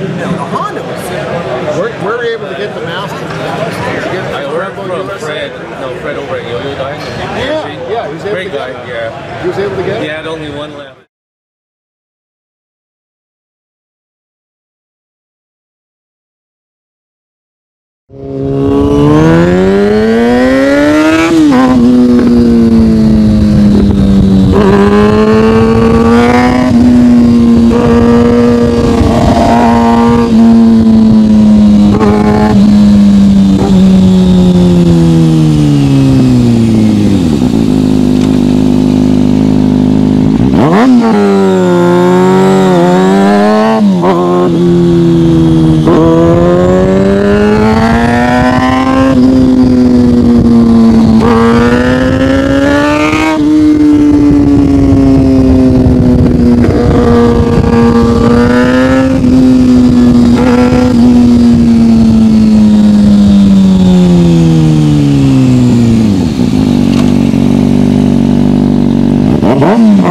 you know, the Honda was Where, where were you able to get the master? Did you get I ordered from Fred. No, Fred over at Yo-Yo Dine. Yeah, Jersey. yeah, he was able Great to get guy. it. Yeah, He was able to get he had only one left. ¡Bum!